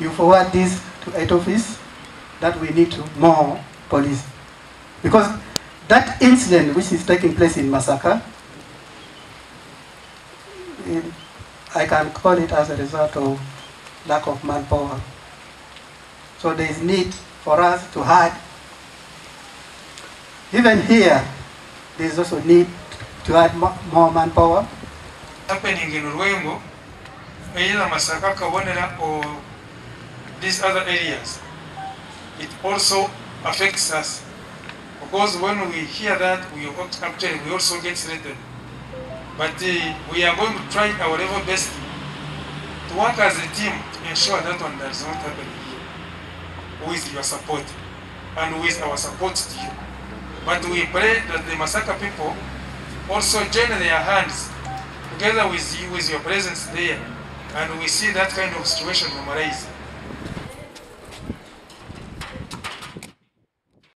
you forward this to head office that we need to more police. Because that incident which is taking place in Masaka, eh, I can call it as a result of lack of manpower. So there is need for us to add. Even here, there is also need to add more manpower. happening in Lwengo, either Masaka, Kawonera, or these other areas, it also affects us. Because when we hear that, we actually we also get threatened. But uh, we are going to try our level best to work as a team to ensure that one does not happen here. With your support and with our support to you. But we pray that the Masaka people also join their hands together with you, with your presence there, and we see that kind of situation normalize.